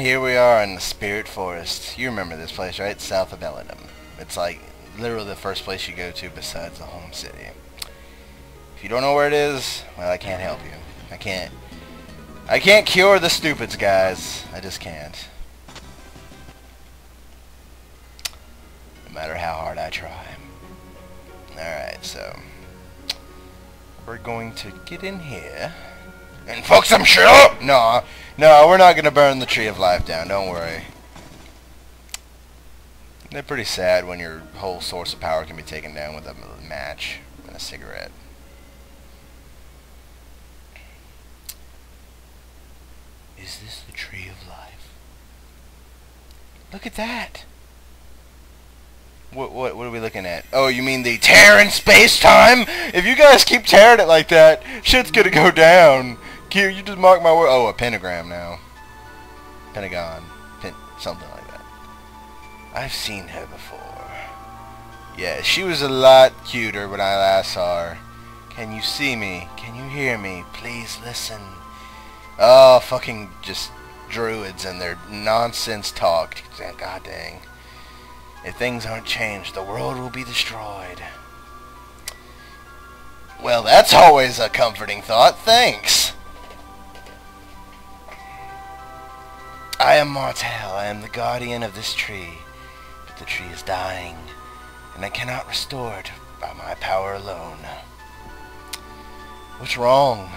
Here we are in the Spirit Forest. You remember this place, right? South of Elendum. It's like literally the first place you go to besides the home city. If you don't know where it is, well, I can't help you. I can't. I can't cure the stupids, guys. I just can't. No matter how hard I try. Alright, so... We're going to get in here and fuck some shit up! No, no, we're not gonna burn the Tree of Life down, don't worry. They're pretty sad when your whole source of power can be taken down with a match and a cigarette. Is this the Tree of Life? Look at that! What, what, what are we looking at? Oh, you mean the tearing space-time? If you guys keep tearing it like that, shit's gonna go down. You, you just mark my word. Oh, a pentagram now. Pentagon. Pen something like that. I've seen her before. Yeah, she was a lot cuter when I last saw her. Can you see me? Can you hear me? Please listen. Oh, fucking just druids and their nonsense talk. God dang. If things aren't changed, the world will be destroyed. Well, that's always a comforting thought. Thanks. I am Martel. I am the guardian of this tree. But the tree is dying, and I cannot restore it by my power alone. What's wrong?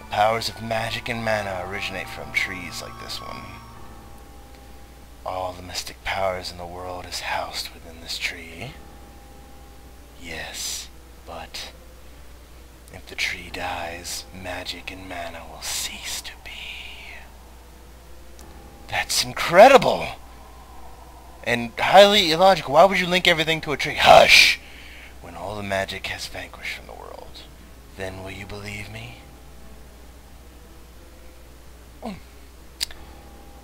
The powers of magic and mana originate from trees like this one. All the mystic powers in the world is housed within this tree. Yes, but if the tree dies, magic and mana will cease to. That's incredible! And highly illogical. Why would you link everything to a tree? Hush! When all the magic has vanquished from the world, then will you believe me? Oh.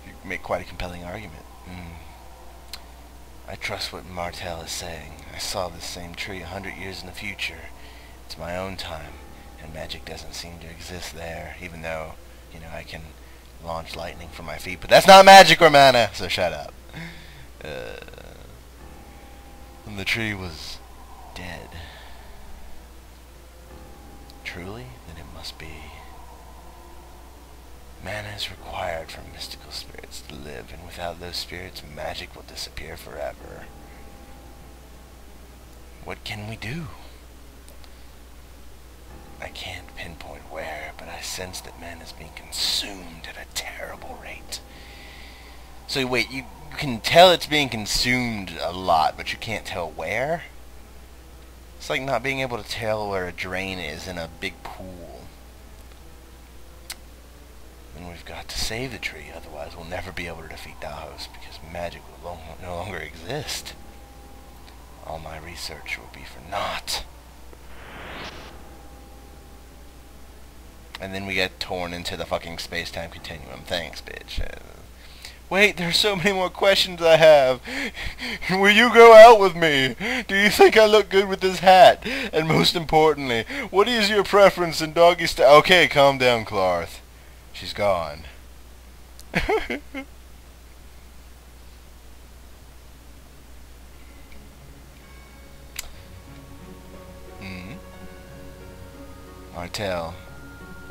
You make quite a compelling argument. Mm. I trust what Martel is saying. I saw this same tree a hundred years in the future. It's my own time, and magic doesn't seem to exist there, even though, you know, I can launch lightning from my feet. But that's not magic or mana, so shut up. Uh, and the tree was dead. Truly? Then it must be Mana is required for mystical spirits to live, and without those spirits, magic will disappear forever. What can we do? I can't pinpoint where, but I sense that man is being consumed at a terrible rate. So wait, you, can tell it's being consumed a lot, but you can't tell where? It's like not being able to tell where a drain is in a big pool. And we've got to save the tree, otherwise we'll never be able to defeat Dhaos, because magic will no longer exist. All my research will be for naught. And then we get torn into the fucking space-time continuum. Thanks, bitch. Wait, there's so many more questions I have. Will you go out with me? Do you think I look good with this hat? And most importantly, what is your preference in doggy style? Okay, calm down, Klarth. She's gone. hmm.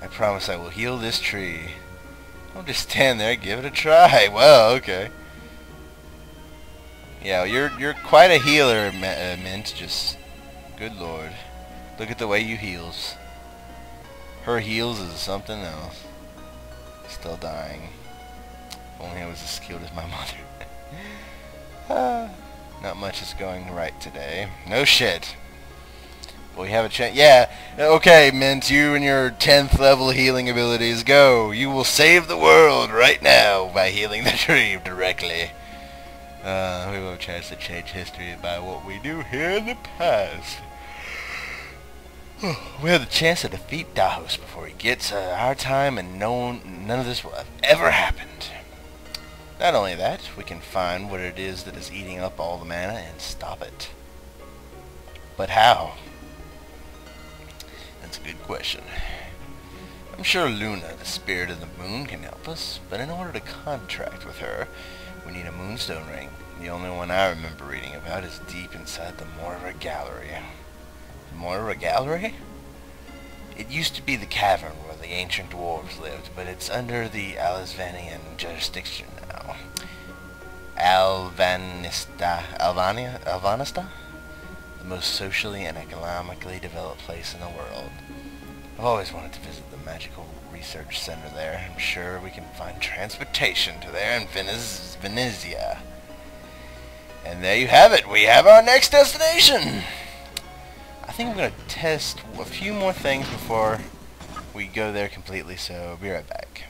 I promise I will heal this tree. I'll just stand there, give it a try. Well, okay. Yeah, you're you're quite a healer, uh, Mint. Just, good lord. Look at the way you heals. Her heals is something else. Still dying. Only I was as skilled as my mother. uh, not much is going right today. No shit. We have a chance. Yeah, okay, Mint, you and your 10th level healing abilities, go. You will save the world right now by healing the tree directly. Uh, we will have a chance to change history by what we do here in the past. we have the chance to defeat Dhaos before he gets uh, our time and no none of this will have ever happened. Not only that, we can find what it is that is eating up all the mana and stop it. But how? That's a good question. I'm sure Luna, the spirit of the moon, can help us, but in order to contract with her, we need a moonstone ring. The only one I remember reading about is deep inside the Moira Gallery. The Moira Gallery? It used to be the cavern where the ancient dwarves lived, but it's under the Alisvanian jurisdiction now. Alvanista, Alvania, Alvanista? The most socially and economically developed place in the world. I've always wanted to visit the magical research center there. I'm sure we can find transportation to there in Venice, Venezia. And there you have it. We have our next destination. I think I'm going to test a few more things before we go there completely, so be right back.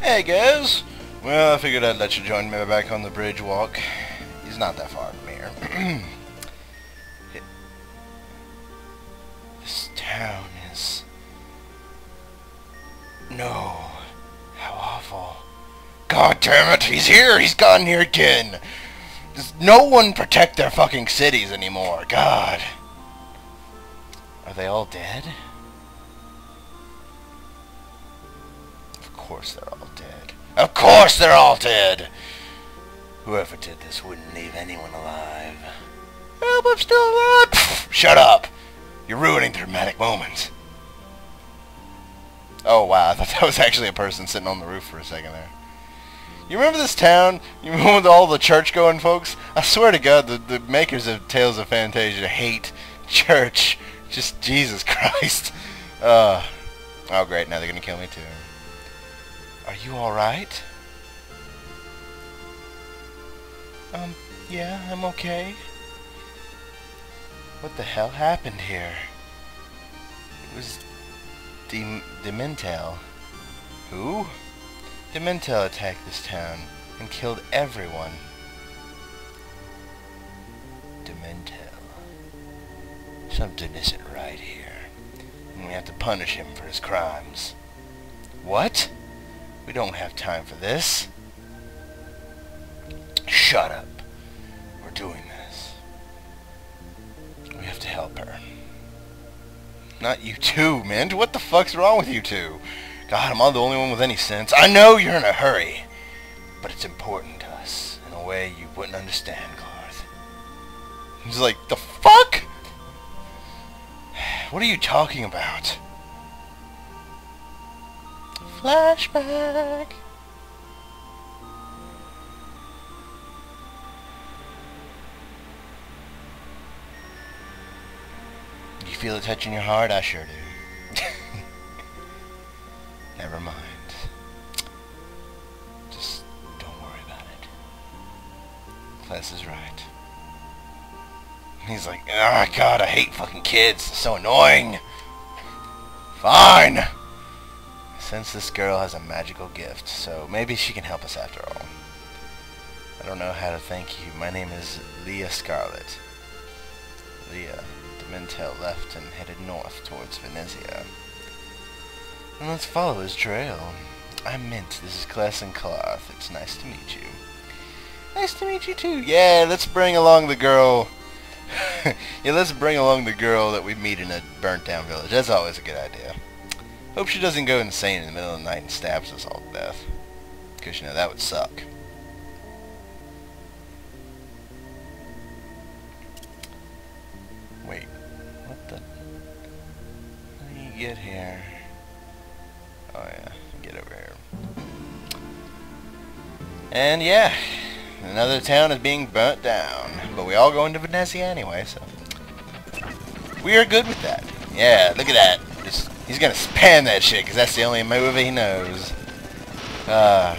Hey guys! Well, I figured I'd let you join me back on the bridge walk. He's not that far from here. God damn it, he's here! He's gone here again! Does no one protect their fucking cities anymore? God. Are they all dead? Of course they're all dead. Of course they're all dead! Whoever did this wouldn't leave anyone alive. Help, I'm still alive! Pfft, shut up! You're ruining the dramatic moment. Oh wow, I thought that was actually a person sitting on the roof for a second there. You remember this town? You remember with all the church-going folks? I swear to God, the, the makers of Tales of Phantasia hate church. Just Jesus Christ. Uh, oh great, now they're gonna kill me too. Are you alright? Um, yeah, I'm okay. What the hell happened here? It was Dem Dementel. Who? Dementel attacked this town and killed everyone. Dementel. Something isn't right here. And we have to punish him for his crimes. What? We don't have time for this. Shut up. We're doing this. We have to help her. Not you two, man. What the fuck's wrong with you two? God, am I the only one with any sense? I know you're in a hurry, but it's important to us in a way you wouldn't understand, Klarth. He's like, the fuck? What are you talking about? Flashback. You feel it touching your heart? I sure do. He's like, oh god, I hate fucking kids. They're so annoying. Fine. Since this girl has a magical gift, so maybe she can help us after all. I don't know how to thank you. My name is Leah Scarlet. Leah, Dementel left and headed north towards Venezia. And let's follow his trail. I'm Mint. This is Cless and Klarth. It's nice to meet you. Nice to meet you too. Yeah, let's bring along the girl. yeah, let's bring along the girl that we meet in a burnt down village. That's always a good idea. Hope she doesn't go insane in the middle of the night and stabs us all to death. Because, you know, that would suck. Wait. What the... How do you get here? Oh yeah, get over here. And yeah, another town is being burnt down. But we all go into Venezia anyway, so... We are good with that. Yeah, look at that. Just, he's gonna spam that shit, because that's the only move he knows. Uh,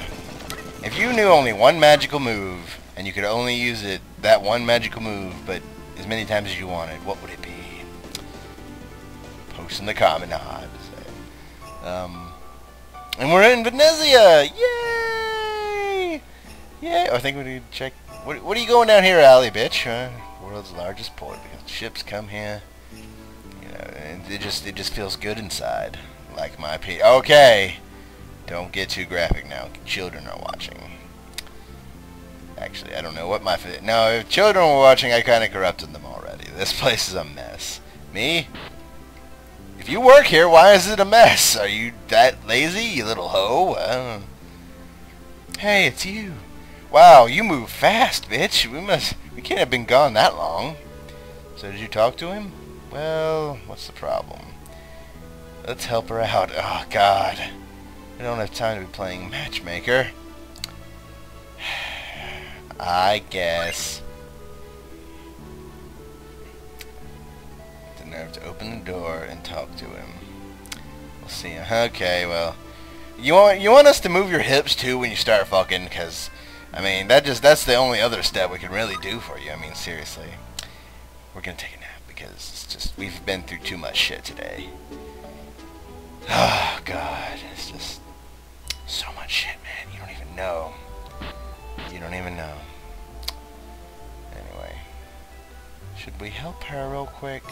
if you knew only one magical move, and you could only use it, that one magical move, but as many times as you wanted, what would it be? Post in the nod. Um, and we're in Venezia! Yay! Yay! I think we need to check... What, what are you going down here, alley, bitch? Uh, world's largest port, ships come here. You know, and it just, it just feels good inside. Like my P... Okay! Don't get too graphic now. Children are watching. Actually, I don't know what my... No, if children were watching, I kind of corrupted them already. This place is a mess. Me? If you work here, why is it a mess? Are you that lazy, you little hoe? Hey, it's you. Wow, you move fast, bitch. We must... We can't have been gone that long. So did you talk to him? Well, what's the problem? Let's help her out. Oh, God. I don't have time to be playing matchmaker. I guess. The nerve to open the door and talk to him. We'll see. Okay, well, you want you want us to move your hips too when you start fucking, because I mean that just that's the only other step we can really do for you. I mean seriously, we're gonna take a nap because it's just we've been through too much shit today. Oh God, it's just so much shit, man. You don't even know. You don't even know. Anyway, should we help her real quick?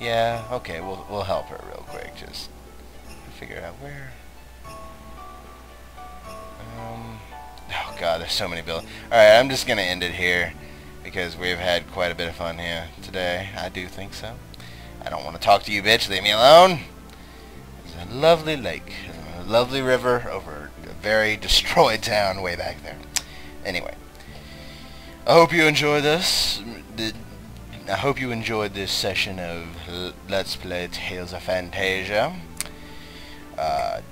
Yeah, okay, we'll we'll help her real quick. Just figure out where. God, there's so many bills. All right, I'm just gonna end it here because we've had quite a bit of fun here today. I do think so. I don't want to talk to you, bitch. Leave me alone. There's a lovely lake, a lovely river over a very destroyed town way back there. Anyway, I hope you enjoy this. I hope you enjoyed this session of Let's Play Tales of Phantasia. Uh,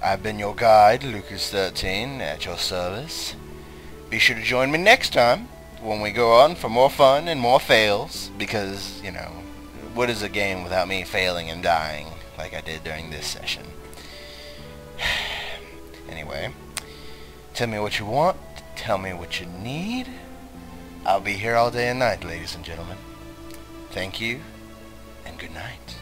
I've been your guide, Lukuz13, at your service. Be sure to join me next time when we go on for more fun and more fails, because, you know, what is a game without me failing and dying like I did during this session? anyway, tell me what you want, tell me what you need. I'll be here all day and night, ladies and gentlemen. Thank you, and good night.